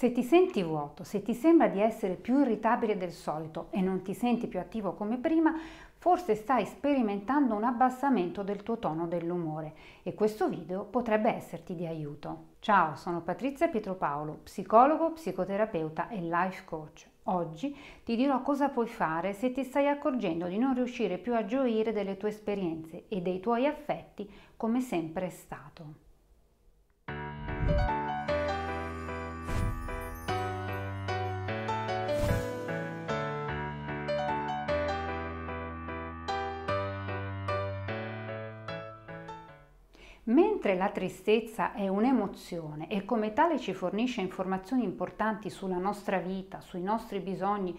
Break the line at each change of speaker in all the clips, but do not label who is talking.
Se ti senti vuoto, se ti sembra di essere più irritabile del solito e non ti senti più attivo come prima, forse stai sperimentando un abbassamento del tuo tono dell'umore e questo video potrebbe esserti di aiuto. Ciao, sono Patrizia Pietropaolo, psicologo, psicoterapeuta e life coach. Oggi ti dirò cosa puoi fare se ti stai accorgendo di non riuscire più a gioire delle tue esperienze e dei tuoi affetti come sempre è stato. Mentre la tristezza è un'emozione e come tale ci fornisce informazioni importanti sulla nostra vita, sui nostri bisogni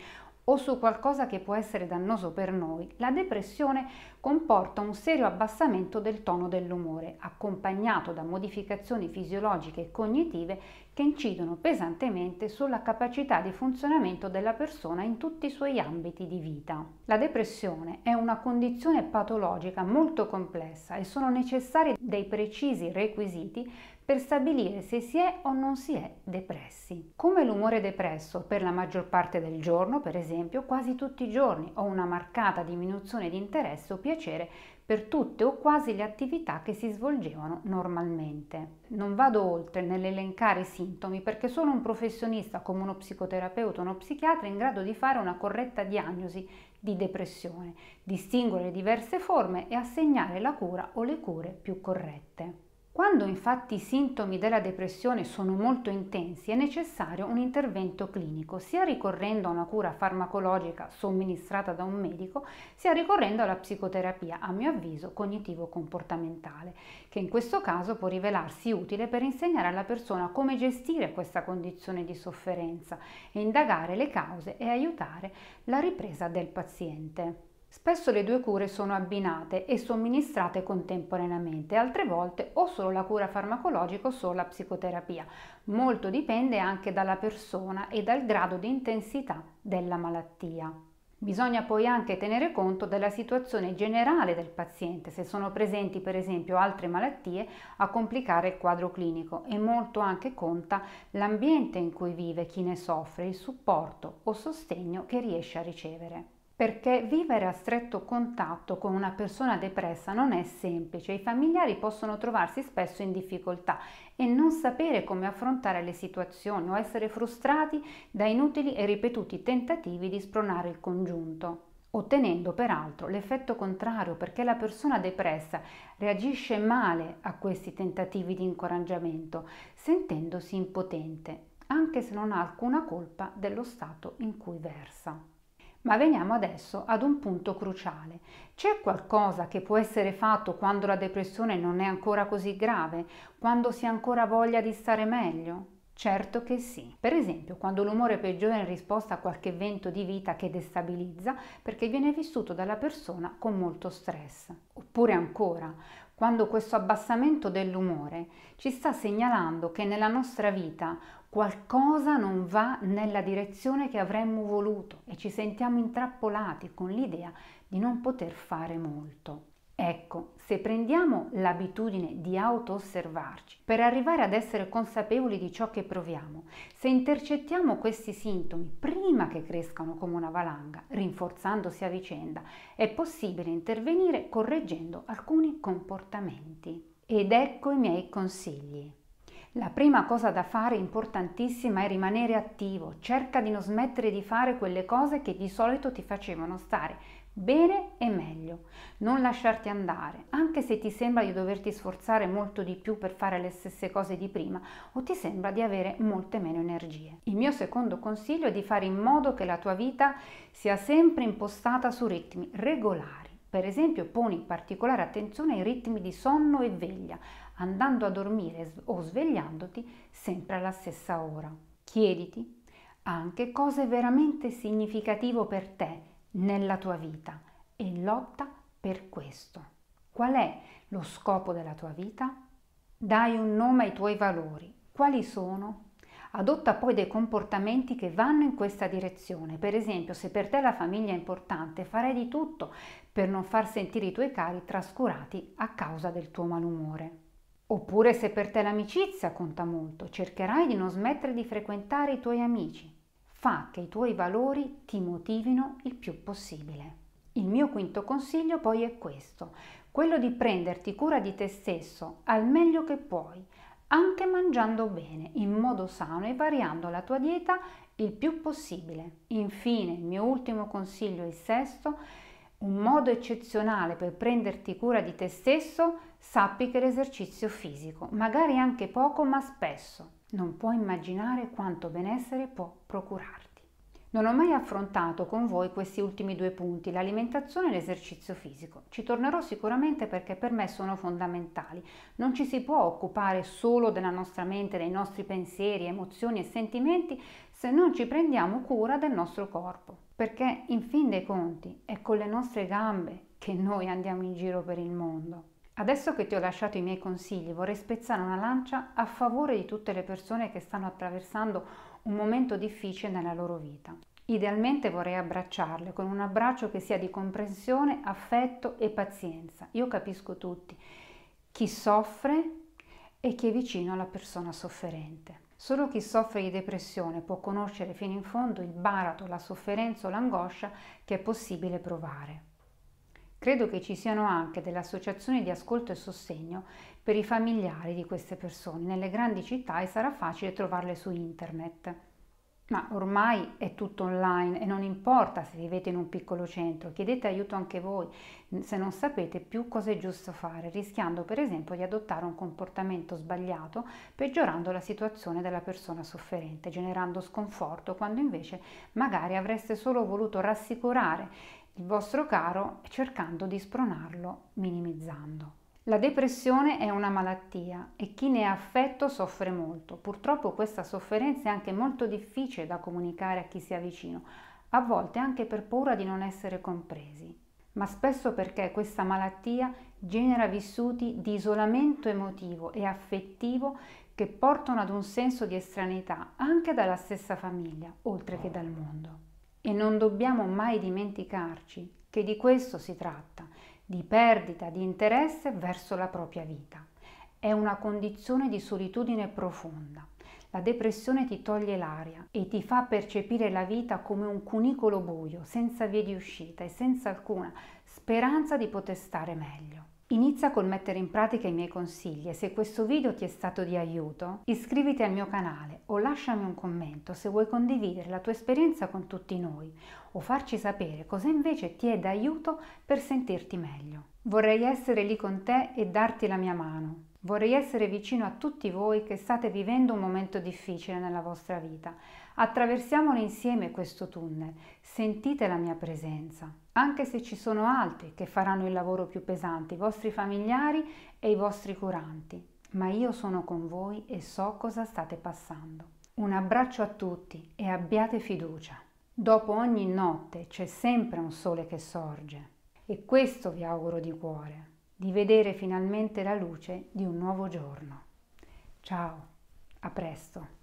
o su qualcosa che può essere dannoso per noi, la depressione comporta un serio abbassamento del tono dell'umore, accompagnato da modificazioni fisiologiche e cognitive che incidono pesantemente sulla capacità di funzionamento della persona in tutti i suoi ambiti di vita. La depressione è una condizione patologica molto complessa e sono necessari dei precisi requisiti per stabilire se si è o non si è depressi. Come l'umore depresso per la maggior parte del giorno, per esempio, quasi tutti i giorni ho una marcata diminuzione di interesse o piacere per tutte o quasi le attività che si svolgevano normalmente. Non vado oltre nell'elencare i sintomi perché sono un professionista come uno psicoterapeuta o uno psichiatra in grado di fare una corretta diagnosi di depressione, distinguere diverse forme e assegnare la cura o le cure più corrette. Quando infatti i sintomi della depressione sono molto intensi è necessario un intervento clinico, sia ricorrendo a una cura farmacologica somministrata da un medico, sia ricorrendo alla psicoterapia, a mio avviso, cognitivo-comportamentale, che in questo caso può rivelarsi utile per insegnare alla persona come gestire questa condizione di sofferenza e indagare le cause e aiutare la ripresa del paziente. Spesso le due cure sono abbinate e somministrate contemporaneamente, altre volte o solo la cura farmacologica o solo la psicoterapia. Molto dipende anche dalla persona e dal grado di intensità della malattia. Bisogna poi anche tenere conto della situazione generale del paziente, se sono presenti per esempio altre malattie a complicare il quadro clinico e molto anche conta l'ambiente in cui vive chi ne soffre, il supporto o sostegno che riesce a ricevere perché vivere a stretto contatto con una persona depressa non è semplice, i familiari possono trovarsi spesso in difficoltà e non sapere come affrontare le situazioni o essere frustrati da inutili e ripetuti tentativi di spronare il congiunto ottenendo peraltro l'effetto contrario perché la persona depressa reagisce male a questi tentativi di incoraggiamento, sentendosi impotente, anche se non ha alcuna colpa dello stato in cui versa. Ma veniamo adesso ad un punto cruciale. C'è qualcosa che può essere fatto quando la depressione non è ancora così grave, quando si ha ancora voglia di stare meglio? Certo che sì. Per esempio, quando l'umore peggiora in risposta a qualche evento di vita che destabilizza perché viene vissuto dalla persona con molto stress. Oppure ancora, quando questo abbassamento dell'umore ci sta segnalando che nella nostra vita qualcosa non va nella direzione che avremmo voluto e ci sentiamo intrappolati con l'idea di non poter fare molto. Ecco, se prendiamo l'abitudine di auto-osservarci per arrivare ad essere consapevoli di ciò che proviamo, se intercettiamo questi sintomi prima che crescano come una valanga, rinforzandosi a vicenda, è possibile intervenire correggendo alcuni comportamenti. Ed ecco i miei consigli. La prima cosa da fare importantissima è rimanere attivo, cerca di non smettere di fare quelle cose che di solito ti facevano stare bene e meglio. Non lasciarti andare, anche se ti sembra di doverti sforzare molto di più per fare le stesse cose di prima o ti sembra di avere molte meno energie. Il mio secondo consiglio è di fare in modo che la tua vita sia sempre impostata su ritmi regolari. Per esempio, poni particolare attenzione ai ritmi di sonno e veglia, andando a dormire o svegliandoti sempre alla stessa ora. Chiediti anche cosa è veramente significativo per te nella tua vita e lotta per questo. Qual è lo scopo della tua vita? Dai un nome ai tuoi valori. Quali sono? Adotta poi dei comportamenti che vanno in questa direzione. Per esempio, se per te la famiglia è importante, farai di tutto per non far sentire i tuoi cari trascurati a causa del tuo malumore. Oppure se per te l'amicizia conta molto, cercherai di non smettere di frequentare i tuoi amici. Fa che i tuoi valori ti motivino il più possibile. Il mio quinto consiglio poi è questo, quello di prenderti cura di te stesso al meglio che puoi, anche mangiando bene, in modo sano e variando la tua dieta il più possibile. Infine, il mio ultimo consiglio, il sesto, un modo eccezionale per prenderti cura di te stesso, sappi che l'esercizio fisico, magari anche poco ma spesso, non puoi immaginare quanto benessere può procurarti. Non ho mai affrontato con voi questi ultimi due punti, l'alimentazione e l'esercizio fisico. Ci tornerò sicuramente perché per me sono fondamentali. Non ci si può occupare solo della nostra mente, dei nostri pensieri, emozioni e sentimenti se non ci prendiamo cura del nostro corpo. Perché in fin dei conti è con le nostre gambe che noi andiamo in giro per il mondo. Adesso che ti ho lasciato i miei consigli, vorrei spezzare una lancia a favore di tutte le persone che stanno attraversando un momento difficile nella loro vita. Idealmente vorrei abbracciarle con un abbraccio che sia di comprensione, affetto e pazienza. Io capisco tutti, chi soffre e chi è vicino alla persona sofferente. Solo chi soffre di depressione può conoscere fino in fondo il baratro, la sofferenza o l'angoscia che è possibile provare. Credo che ci siano anche delle associazioni di ascolto e sostegno per i familiari di queste persone nelle grandi città e sarà facile trovarle su internet. Ma ormai è tutto online e non importa se vivete in un piccolo centro, chiedete aiuto anche voi se non sapete più cosa è giusto fare, rischiando per esempio di adottare un comportamento sbagliato, peggiorando la situazione della persona sofferente, generando sconforto, quando invece magari avreste solo voluto rassicurare il vostro caro cercando di spronarlo, minimizzando. La depressione è una malattia e chi ne è affetto soffre molto. Purtroppo questa sofferenza è anche molto difficile da comunicare a chi si è vicino, a volte anche per paura di non essere compresi, ma spesso perché questa malattia genera vissuti di isolamento emotivo e affettivo che portano ad un senso di estraneità anche dalla stessa famiglia, oltre che dal mondo. E non dobbiamo mai dimenticarci che di questo si tratta di perdita di interesse verso la propria vita. È una condizione di solitudine profonda. La depressione ti toglie l'aria e ti fa percepire la vita come un cunicolo buio, senza vie di uscita e senza alcuna speranza di poter stare meglio. Inizia col mettere in pratica i miei consigli e se questo video ti è stato di aiuto, iscriviti al mio canale o lasciami un commento se vuoi condividere la tua esperienza con tutti noi o farci sapere cosa invece ti è d'aiuto per sentirti meglio. Vorrei essere lì con te e darti la mia mano. Vorrei essere vicino a tutti voi che state vivendo un momento difficile nella vostra vita. Attraversiamolo insieme questo tunnel. Sentite la mia presenza anche se ci sono altri che faranno il lavoro più pesante, i vostri familiari e i vostri curanti. Ma io sono con voi e so cosa state passando. Un abbraccio a tutti e abbiate fiducia. Dopo ogni notte c'è sempre un sole che sorge. E questo vi auguro di cuore, di vedere finalmente la luce di un nuovo giorno. Ciao, a presto.